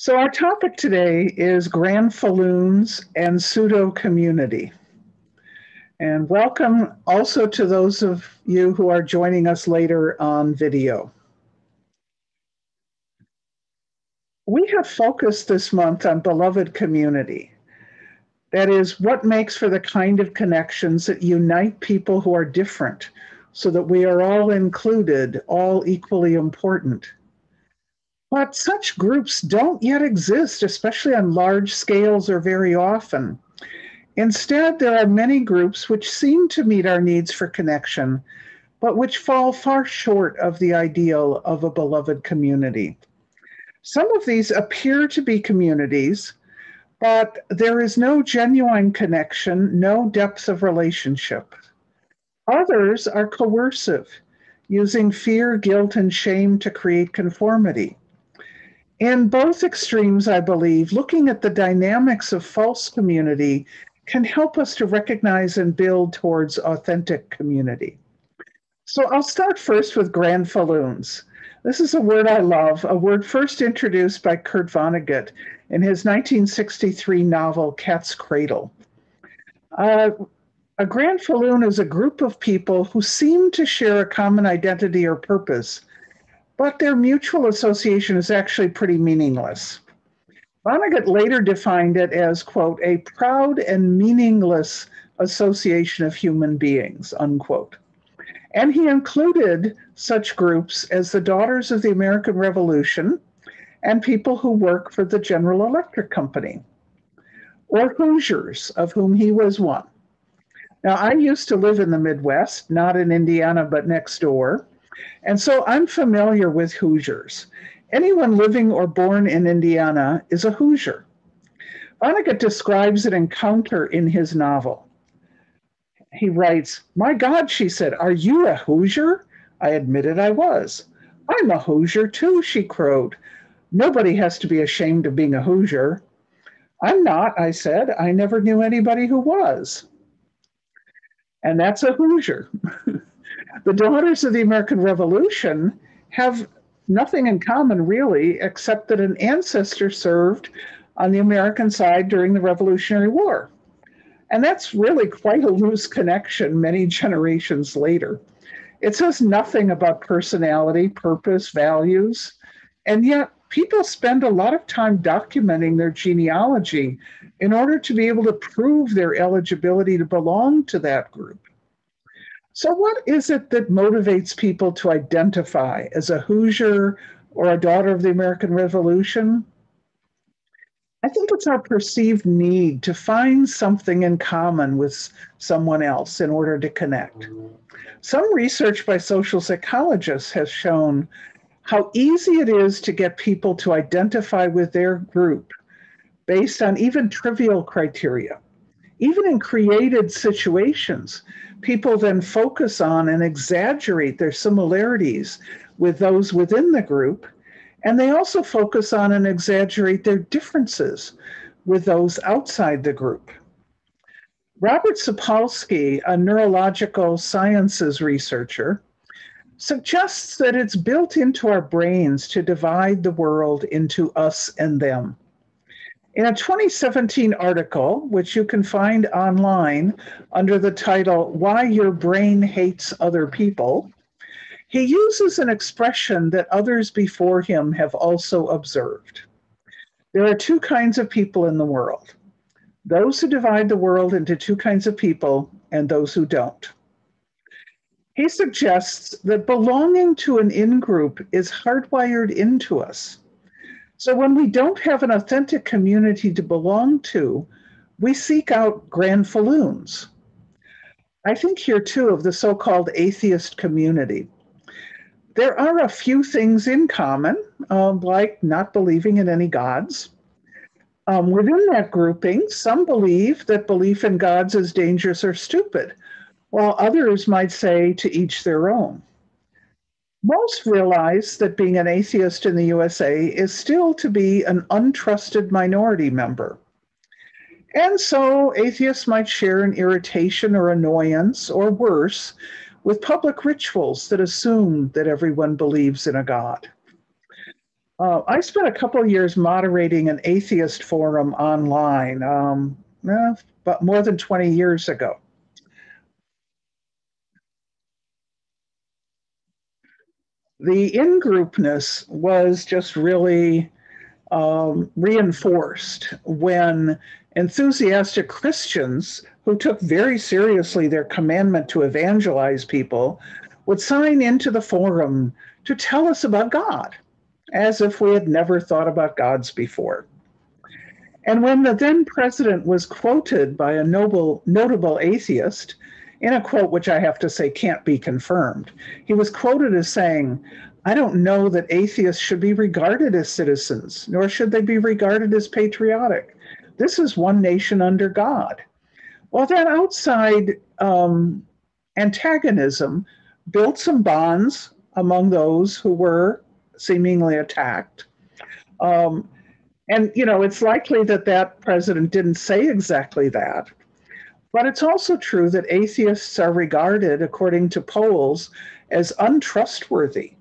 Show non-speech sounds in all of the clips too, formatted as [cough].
So, our topic today is granfalloons and pseudo community. And welcome also to those of you who are joining us later on video. We have focused this month on beloved community. That is, what makes for the kind of connections that unite people who are different so that we are all included, all equally important. But such groups don't yet exist, especially on large scales or very often. Instead, there are many groups which seem to meet our needs for connection, but which fall far short of the ideal of a beloved community. Some of these appear to be communities, but there is no genuine connection, no depth of relationship. Others are coercive, using fear, guilt, and shame to create conformity. In both extremes, I believe, looking at the dynamics of false community can help us to recognize and build towards authentic community. So I'll start first with granfalloons. This is a word I love, a word first introduced by Kurt Vonnegut in his 1963 novel Cat's Cradle. Uh, a granfalloon is a group of people who seem to share a common identity or purpose, but their mutual association is actually pretty meaningless. Vonnegut later defined it as, quote, a proud and meaningless association of human beings, unquote. And he included such groups as the Daughters of the American Revolution and people who work for the General Electric Company, or Hoosiers, of whom he was one. Now, I used to live in the Midwest, not in Indiana, but next door. And so I'm familiar with Hoosiers. Anyone living or born in Indiana is a Hoosier. Vonnegut describes an encounter in his novel he writes, My God, she said, are you a Hoosier? I admitted I was. I'm a Hoosier too, she crowed. Nobody has to be ashamed of being a Hoosier. I'm not, I said. I never knew anybody who was. And that's a Hoosier. [laughs] the Daughters of the American Revolution have nothing in common, really, except that an ancestor served on the American side during the Revolutionary War. And that's really quite a loose connection many generations later. It says nothing about personality, purpose, values, and yet people spend a lot of time documenting their genealogy in order to be able to prove their eligibility to belong to that group. So, what is it that motivates people to identify as a Hoosier or a daughter of the American Revolution? I think it's our perceived need to find something in common with someone else in order to connect. Some research by social psychologists has shown how easy it is to get people to identify with their group based on even trivial criteria. Even in created situations, people then focus on and exaggerate their similarities with those within the group and they also focus on and exaggerate their differences with those outside the group. Robert Sapolsky, a neurological sciences researcher, suggests that it's built into our brains to divide the world into us and them. In a 2017 article, which you can find online under the title Why Your Brain Hates Other People, he uses an expression that others before him have also observed. There are two kinds of people in the world those who divide the world into two kinds of people and those who don't. He suggests that belonging to an in group is hardwired into us. So when we don't have an authentic community to belong to, we seek out granfalloons. I think here too of the so called atheist community there are a few things in common, um, like not believing in any gods. Um, within that grouping, some believe that belief in gods is dangerous or stupid, while others might say to each their own. Most realize that being an atheist in the USA is still to be an untrusted minority member. And so atheists might share an irritation or annoyance, or worse, with public rituals that assume that everyone believes in a God. Uh, I spent a couple of years moderating an atheist forum online, um, eh, but more than 20 years ago. The in groupness was just really um, reinforced when enthusiastic Christians who took very seriously their commandment to evangelize people would sign into the forum to tell us about God, as if we had never thought about gods before. And when the then president was quoted by a noble, notable atheist, in a quote which I have to say can't be confirmed, he was quoted as saying, I don't know that atheists should be regarded as citizens, nor should they be regarded as patriotic. This is one nation under God. Well, that outside um, antagonism built some bonds among those who were seemingly attacked. Um, and, you know, it's likely that that president didn't say exactly that. But it's also true that atheists are regarded, according to polls, as untrustworthy,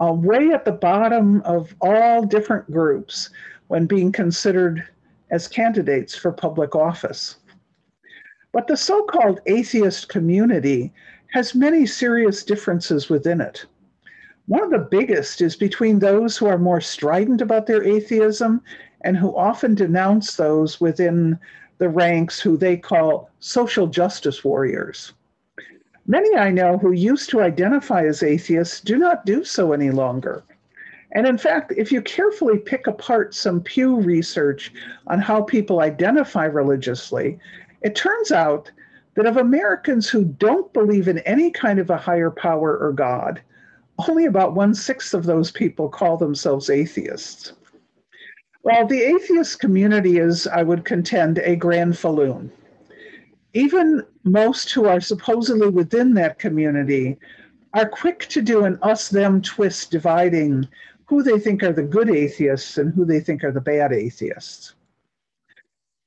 uh, way at the bottom of all different groups when being considered as candidates for public office. But the so called atheist community has many serious differences within it. One of the biggest is between those who are more strident about their atheism and who often denounce those within the ranks who they call social justice warriors. Many I know who used to identify as atheists do not do so any longer. And in fact, if you carefully pick apart some Pew research on how people identify religiously, it turns out that of Americans who don't believe in any kind of a higher power or God, only about one sixth of those people call themselves atheists. Well, the atheist community is, I would contend, a granfalloon. Even most who are supposedly within that community are quick to do an us them twist dividing who they think are the good atheists and who they think are the bad atheists.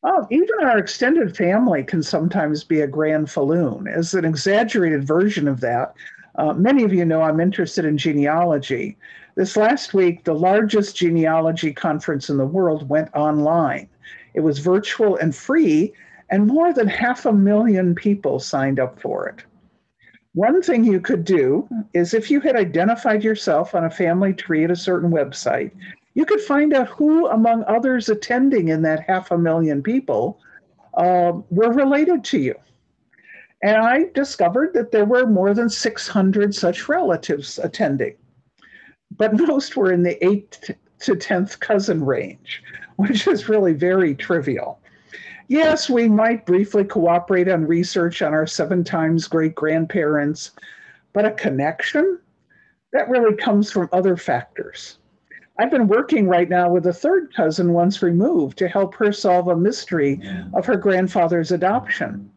Oh, even our extended family can sometimes be a granfalloon. As an exaggerated version of that, uh, many of you know I'm interested in genealogy. This last week, the largest genealogy conference in the world went online. It was virtual and free, and more than half a million people signed up for it. One thing you could do is if you had identified yourself on a family tree at a certain website, you could find out who, among others attending in that half a million people, uh, were related to you. And I discovered that there were more than 600 such relatives attending, but [laughs] most were in the 8th to 10th cousin range, which is really very trivial. Yes, we might briefly cooperate on research on our seven times great grandparents, but a connection? That really comes from other factors. I've been working right now with a third cousin once removed to help her solve a mystery of her grandfather's adoption.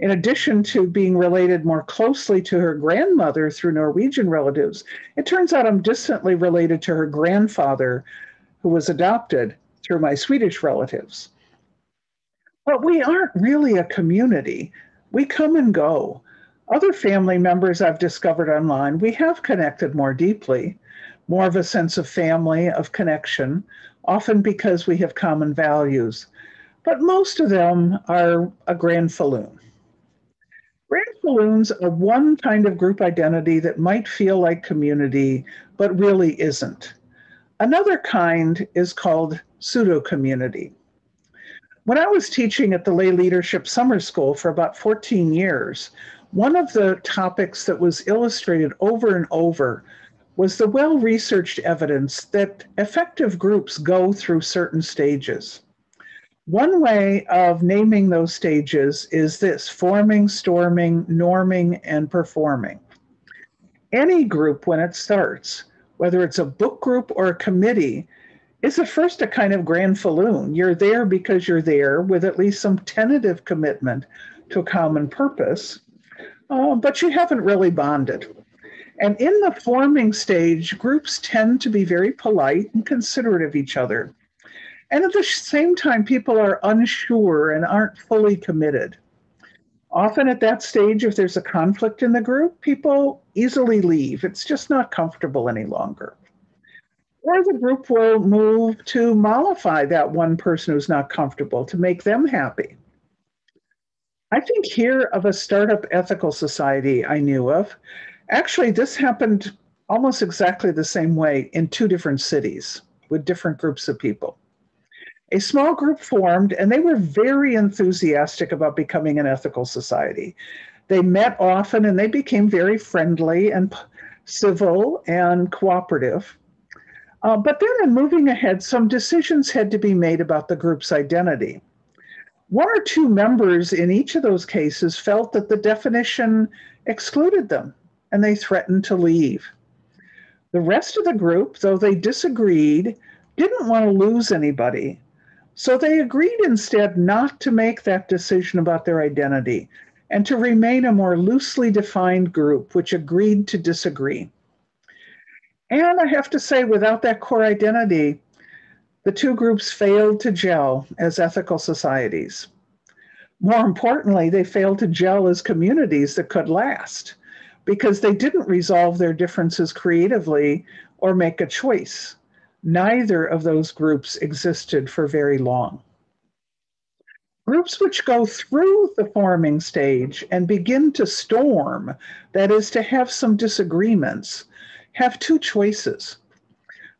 In addition to being related more closely to her grandmother through Norwegian relatives, it turns out I'm distantly related to her grandfather, who was adopted through my Swedish relatives. But we aren't really a community. We come and go. Other family members I've discovered online, we have connected more deeply, more of a sense of family, of connection, often because we have common values. But most of them are a granfalloon. Granfalloons are one kind of group identity that might feel like community, but really isn't. Another kind is called pseudo community. When I was teaching at the Lay Leadership Summer School for about 14 years, one of the topics that was illustrated over and over was the well researched evidence that effective groups go through certain stages. One way of naming those stages is this forming, storming, norming, and performing. Any group, when it starts, whether it's a book group or a committee, is at first a kind of granfalloon. You're there because you're there with at least some tentative commitment to a common purpose, uh, but you haven't really bonded. And in the forming stage, groups tend to be very polite and considerate of each other. And at the same time, people are unsure and aren't fully committed. Often at that stage, if there's a conflict in the group, people easily leave. It's just not comfortable any longer. Or the group will move to mollify that one person who's not comfortable to make them happy. I think here of a startup ethical society I knew of. Actually, this happened almost exactly the same way in two different cities with different groups of people. A small group formed, and they were very enthusiastic about becoming an ethical society. They met often and they became very friendly and civil and cooperative. Uh, but then, in moving ahead, some decisions had to be made about the group's identity. One or two members in each of those cases felt that the definition excluded them and they threatened to leave. The rest of the group, though they disagreed, didn't want to lose anybody. So they agreed instead not to make that decision about their identity and to remain a more loosely defined group which agreed to disagree. And I have to say, without that core identity, the two groups failed to gel as ethical societies. More importantly, they failed to gel as communities that could last because they didn't resolve their differences creatively or make a choice. Neither of those groups existed for very long. Groups which go through the forming stage and begin to storm, that is, to have some disagreements, have two choices.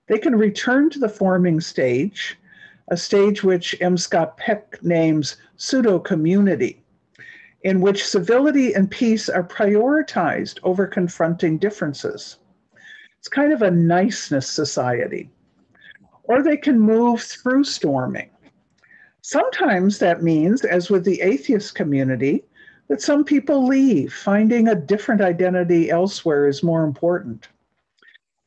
They can return to the forming stage, a stage which M. Scott Peck names pseudo community in which civility and peace are prioritized over confronting differences. It's kind of a niceness society. Or they can move through storming. Sometimes that means, as with the atheist community, that some people leave, finding a different identity elsewhere is more important.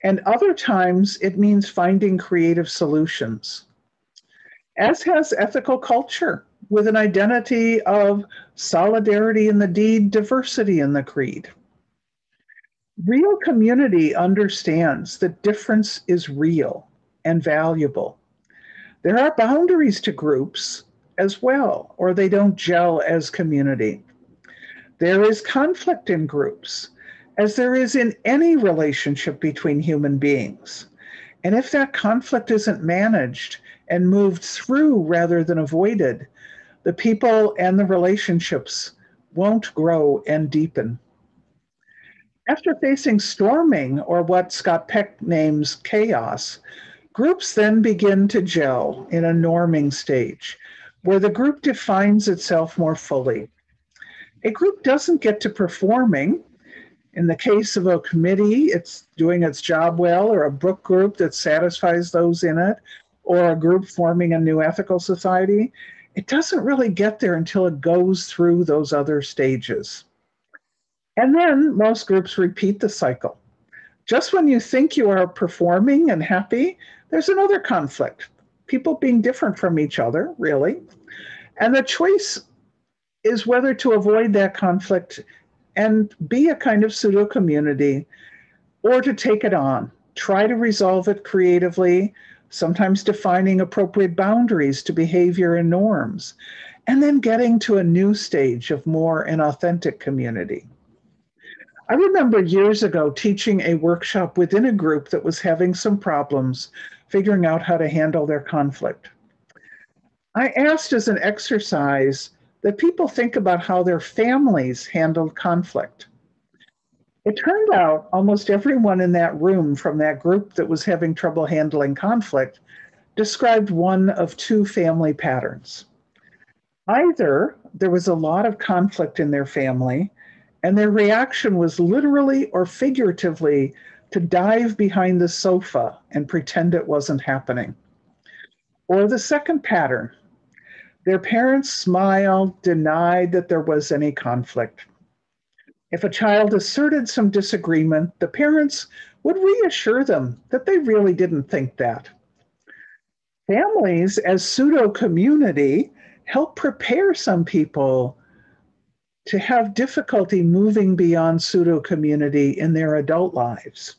And other times it means finding creative solutions, as has ethical culture with an identity of solidarity in the deed, diversity in the creed. Real community understands that difference is real and valuable. There are boundaries to groups as well, or they don't gel as community. There is conflict in groups, as there is in any relationship between human beings. And if that conflict isn't managed and moved through rather than avoided, the people and the relationships won't grow and deepen. After facing storming, or what Scott Peck names chaos, groups then begin to gel in a norming stage where the group defines itself more fully. A group doesn't get to performing. In the case of a committee, it's doing its job well, or a book group that satisfies those in it, or a group forming a new ethical society it doesn't really get there until it goes through those other stages. And then most groups repeat the cycle. Just when you think you are performing and happy, there's another conflict. People being different from each other, really. And the choice is whether to avoid that conflict and be a kind of pseudo community or to take it on, try to resolve it creatively, sometimes defining appropriate boundaries to behavior and norms, and then getting to a new stage of more an authentic community. I remember years ago teaching a workshop within a group that was having some problems figuring out how to handle their conflict. I asked as an exercise that people think about how their families handled conflict. It turned out almost everyone in that room from that group that was having trouble handling conflict described one of two family patterns. Either there was a lot of conflict in their family, and their reaction was literally or figuratively to dive behind the sofa and pretend it wasn't happening. Or the second pattern, their parents smiled, denied that there was any conflict. If a child asserted some disagreement, the parents would reassure them that they really didn't think that. Families, as pseudo community, help prepare some people to have difficulty moving beyond pseudo community in their adult lives.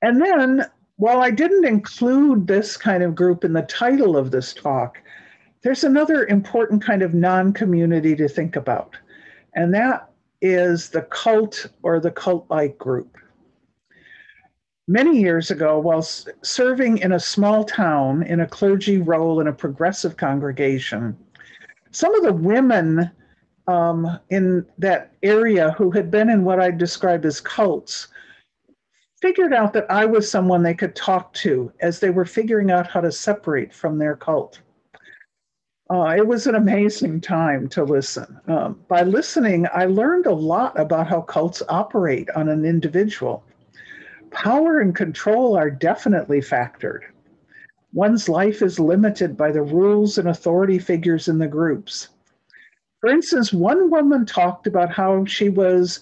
And then, while I didn't include this kind of group in the title of this talk, there's another important kind of non community to think about, and that is the cult or the cult like group. Many years ago, while serving in a small town in a clergy role in a progressive congregation, some of the women um, in that area who had been in what I describe as cults figured out that I was someone they could talk to as they were figuring out how to separate from their cult. Uh, it was an amazing time to listen. Um, by listening, I learned a lot about how cults operate on an individual. Power and control are definitely factored. One's life is limited by the rules and authority figures in the groups. For instance, one woman talked about how she was,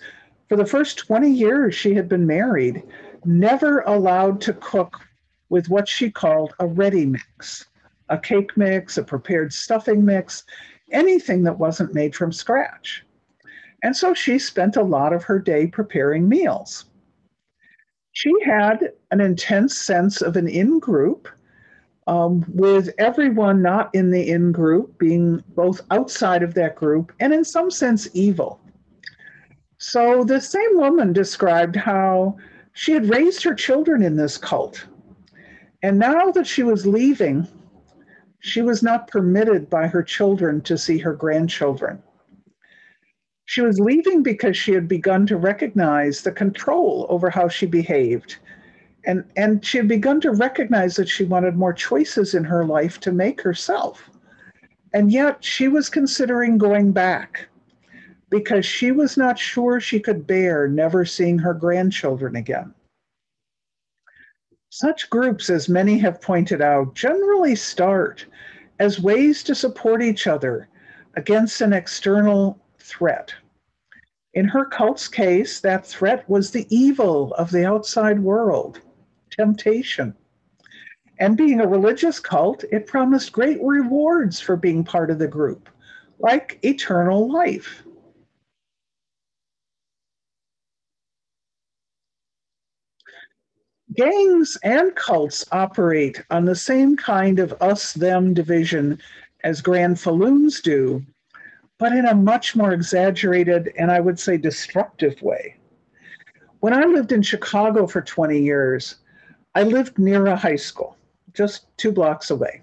for the first 20 years she had been married, never allowed to cook with what she called a ready mix a cake mix, a prepared stuffing mix, anything that wasn't made from scratch. And so she spent a lot of her day preparing meals. She had an intense sense of an in group, um, with everyone not in the in group being both outside of that group and in some sense evil. So the same woman described how she had raised her children in this cult. And now that she was leaving, she was not permitted by her children to see her grandchildren. She was leaving because she had begun to recognize the control over how she behaved. And, and she had begun to recognize that she wanted more choices in her life to make herself. And yet she was considering going back because she was not sure she could bear never seeing her grandchildren again. Such groups, as many have pointed out, generally start as ways to support each other against an external threat. In her cult's case, that threat was the evil of the outside world, temptation. And being a religious cult, it promised great rewards for being part of the group, like eternal life. gangs and cults operate on the same kind of us them division as granfalloons do, but in a much more exaggerated and I would say destructive way. When I lived in Chicago for 20 years, I lived near a high school, just two blocks away.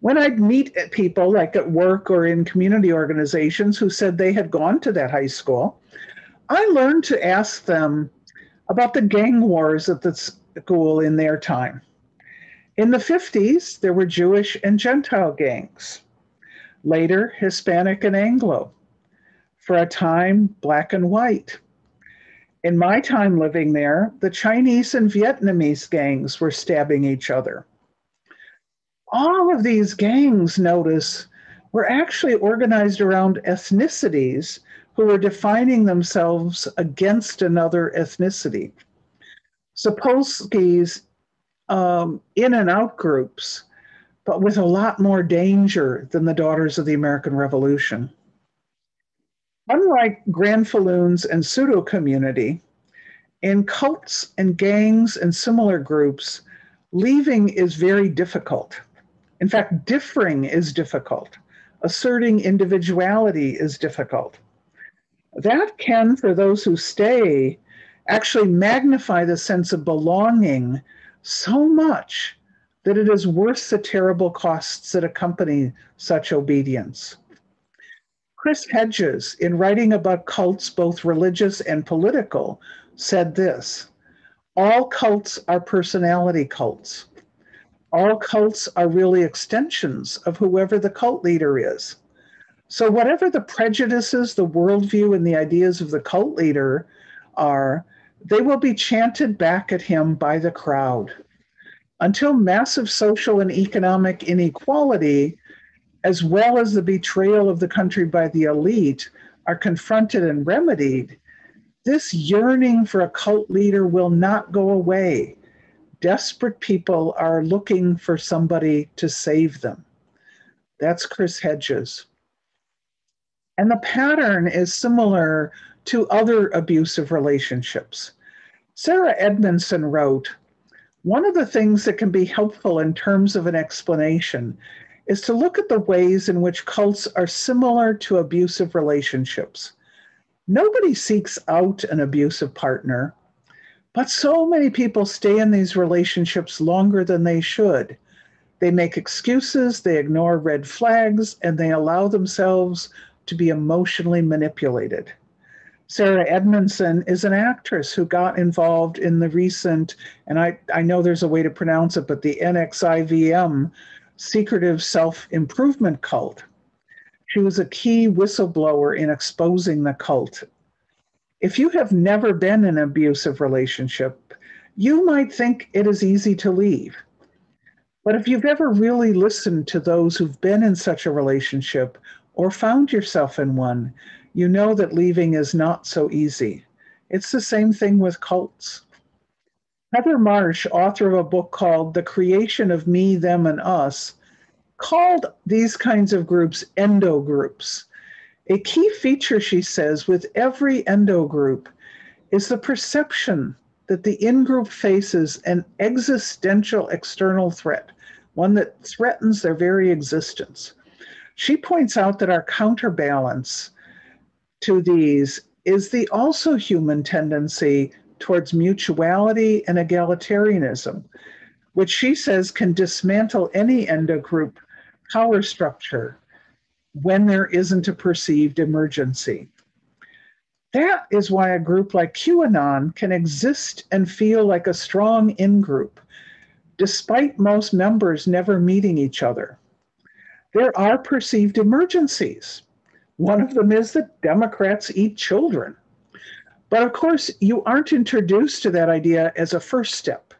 When I'd meet people, like at work or in community organizations, who said they had gone to that high school, I learned to ask them about the gang wars at the school in their time. In the 50s, there were Jewish and Gentile gangs. Later, Hispanic and Anglo. For a time, black and white. In my time living there, the Chinese and Vietnamese gangs were stabbing each other. All of these gangs, notice, were actually organized around ethnicities who were defining themselves against another ethnicity. Sapolsky's um, in and out groups, but with a lot more danger than the Daughters of the American Revolution. Unlike Granfalloons and pseudo community, in cults and gangs and similar groups, leaving is very difficult. In fact, differing is difficult. Asserting individuality is difficult. That can, for those who stay, actually magnify the sense of belonging so much that it is worth the terrible costs that accompany such obedience. Chris Hedges, in writing about cults, both religious and political, said this All cults are personality cults. All cults are really extensions of whoever the cult leader is. So, whatever the prejudices, the worldview, and the ideas of the cult leader are, they will be chanted back at him by the crowd until massive social and economic inequality, as well as the betrayal of the country by the elite, are confronted and remedied. This yearning for a cult leader will not go away. Desperate people are looking for somebody to save them. That's Chris Hedges. And the pattern is similar to other abusive relationships. Sarah Edmondson wrote One of the things that can be helpful in terms of an explanation is to look at the ways in which cults are similar to abusive relationships. Nobody seeks out an abusive partner, But so many people stay in these relationships longer than they should. They make excuses, they ignore red flags, and they allow themselves to be emotionally manipulated. Sarah Edmondson is an actress who got involved in the recent, and I, I know there's a way to pronounce it, but the NXIVM secretive self improvement cult. She was a key whistleblower in exposing the cult. If you have never been in an abusive relationship, you might think it is easy to leave. But if you've ever really listened to those who've been in such a relationship or found yourself in one, you know that leaving is not so easy. It's the same thing with cults. Heather Marsh, author of a book called The Creation of Me, Them, and Us, called these kinds of groups endo groups. A key feature, she says, with every endo group is the perception that the in group faces an existential external threat, one that threatens their very existence. She points out that our counterbalance to these is the also human tendency towards mutuality and egalitarianism, which she says can dismantle any endogroup power structure when there isn't a perceived emergency. That is why a group like QAnon can exist and feel like a strong in group, despite most members never meeting each other. There are perceived emergencies. One of them is that Democrats eat children. But of course, you aren't introduced to that idea as a first step.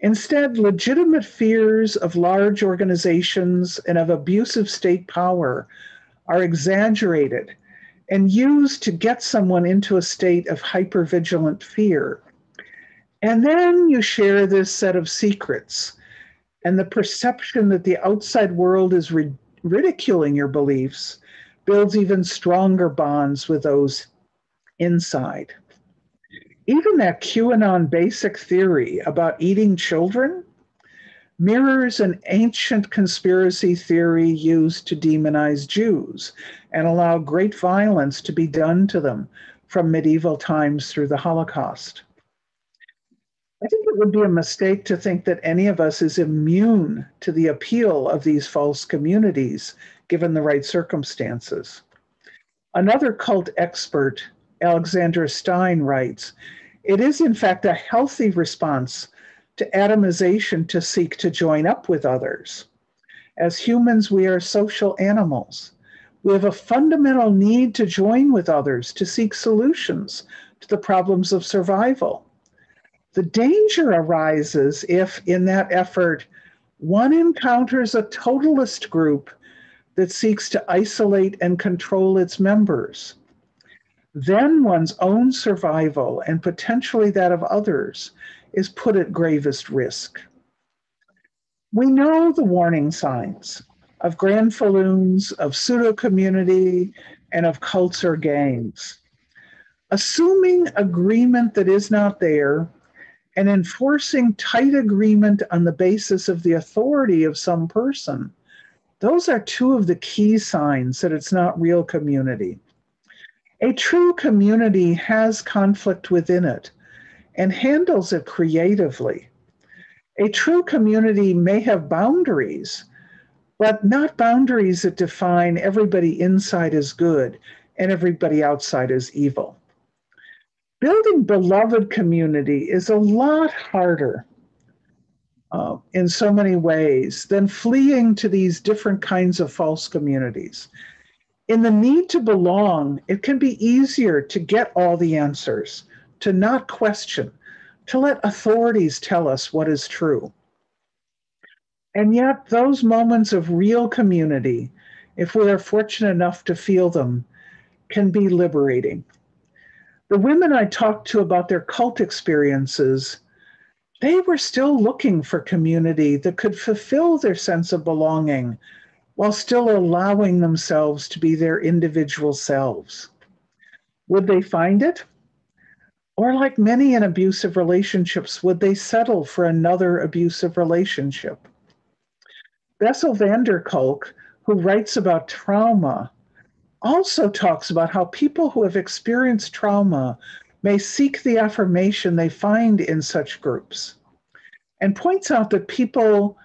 Instead, legitimate fears of large organizations and of abusive state power are exaggerated and used to get someone into a state of hypervigilant fear. And then you share this set of secrets and the perception that the outside world is ri- ridiculing your beliefs builds even stronger bonds with those inside. Even that QAnon basic theory about eating children mirrors an ancient conspiracy theory used to demonize Jews and allow great violence to be done to them from medieval times through the Holocaust. I think it would be a mistake to think that any of us is immune to the appeal of these false communities given the right circumstances. Another cult expert, Alexandra Stein, writes It is, in fact, a healthy response to atomization to seek to join up with others. As humans, we are social animals. We have a fundamental need to join with others to seek solutions to the problems of survival. The danger arises if, in that effort, one encounters a totalist group that seeks to isolate and control its members. Then one's own survival and potentially that of others is put at gravest risk. We know the warning signs of granfalloons, of pseudo community, and of cults or gangs. Assuming agreement that is not there and enforcing tight agreement on the basis of the authority of some person those are two of the key signs that it's not real community. A true community has conflict within it and handles it creatively. A true community may have boundaries, but not boundaries that define everybody inside as good and everybody outside as evil. Building beloved community is a lot harder uh, in so many ways than fleeing to these different kinds of false communities. In the need to belong, it can be easier to get all the answers, to not question, to let authorities tell us what is true. And yet, those moments of real community, if we are fortunate enough to feel them, can be liberating. The women I talked to about their cult experiences they were still looking for community that could fulfill their sense of belonging while still allowing themselves to be their individual selves. Would they find it? Or, like many in abusive relationships, would they settle for another abusive relationship? Bessel van der Kolk, who writes about trauma, also talks about how people who have experienced trauma may seek the affirmation they find in such groups, and points out that people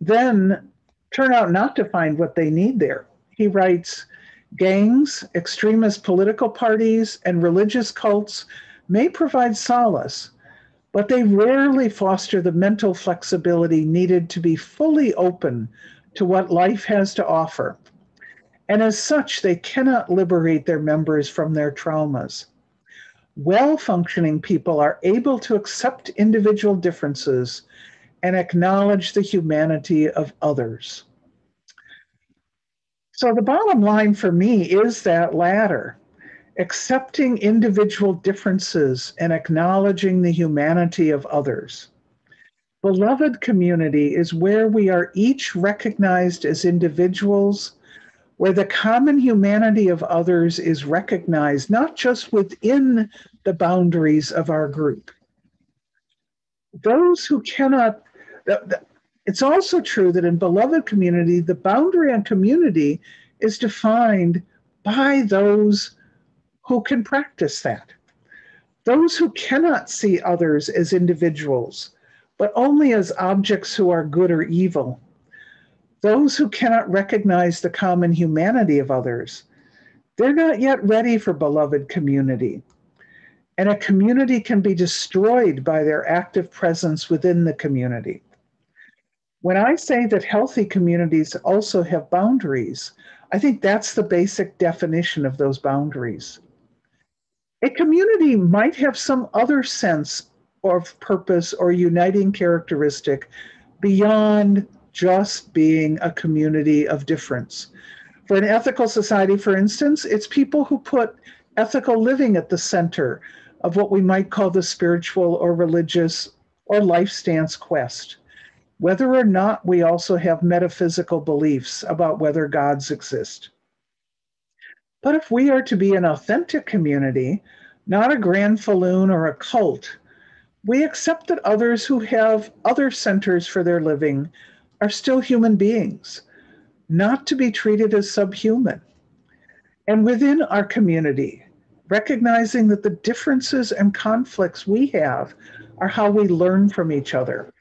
then turn out not to find what they need there. He writes gangs, extremist political parties, and religious cults may provide solace, but they rarely foster the mental flexibility needed to be fully open to what life has to offer. And as such, they cannot liberate their members from their traumas. Well functioning people are able to accept individual differences and acknowledge the humanity of others. So, the bottom line for me is that latter accepting individual differences and acknowledging the humanity of others. Beloved community is where we are each recognized as individuals, where the common humanity of others is recognized not just within the boundaries of our group. Those who cannot, it's also true that in beloved community, the boundary on community is defined by those who can practice that. Those who cannot see others as individuals, but only as objects who are good or evil. Those who cannot recognize the common humanity of others, they're not yet ready for beloved community. And a community can be destroyed by their active presence within the community. When I say that healthy communities also have boundaries, I think that's the basic definition of those boundaries. A community might have some other sense of purpose or uniting characteristic beyond just being a community of difference. For an ethical society, for instance, it's people who put ethical living at the center of what we might call the spiritual or religious or life stance quest. Whether or not we also have metaphysical beliefs about whether gods exist. But if we are to be an authentic community, not a granfalloon or a cult, we accept that others who have other centers for their living are still human beings, not to be treated as subhuman. And within our community, recognizing that the differences and conflicts we have are how we learn from each other.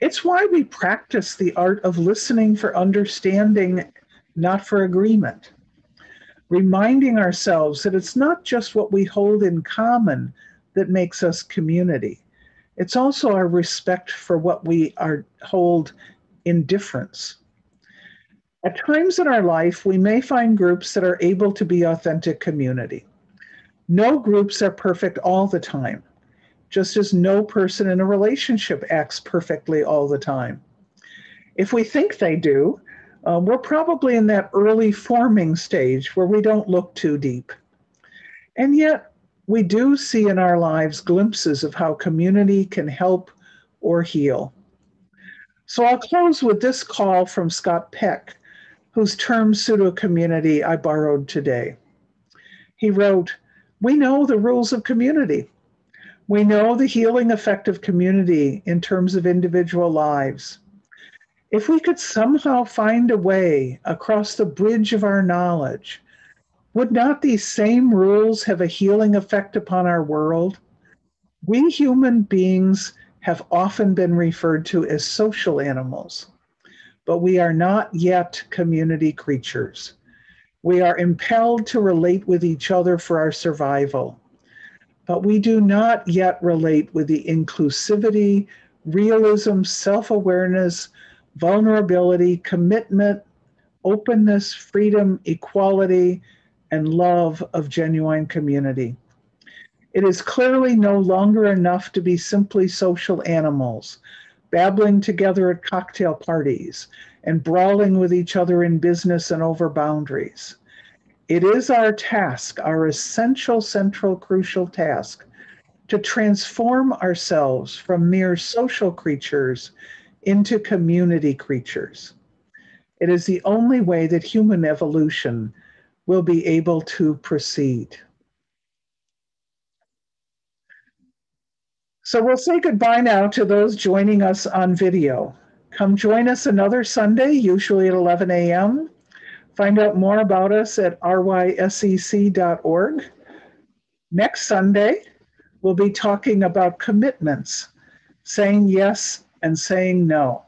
It's why we practice the art of listening for understanding, not for agreement reminding ourselves that it's not just what we hold in common that makes us community. It's also our respect for what we are hold in difference. At times in our life, we may find groups that are able to be authentic community. No groups are perfect all the time, just as no person in a relationship acts perfectly all the time. If we think they do, um, we're probably in that early forming stage where we don't look too deep. And yet, we do see in our lives glimpses of how community can help or heal. So I'll close with this call from Scott Peck, whose term pseudo community I borrowed today. He wrote, We know the rules of community. We know the healing effect of community in terms of individual lives if we could somehow find a way across the bridge of our knowledge, would not these same rules have a healing effect upon our world? We human beings have often been referred to as social animals, but we are not yet community creatures. We are impelled to relate with each other for our survival, but we do not yet relate with the inclusivity, realism, self awareness, vulnerability, commitment, openness, freedom, equality, and love of genuine community. It is clearly no longer enough to be simply social animals, babbling together at cocktail parties and brawling with each other in business and over boundaries. It is our task, our essential, central, crucial task, to transform ourselves from mere social creatures into community creatures. It is the only way that human evolution will be able to proceed. So we'll say goodbye now to those joining us on video. Come join us another Sunday, usually at 11 a.m. Find out more about us at rysec.org. Next Sunday, we'll be talking about commitments, saying yes and saying no.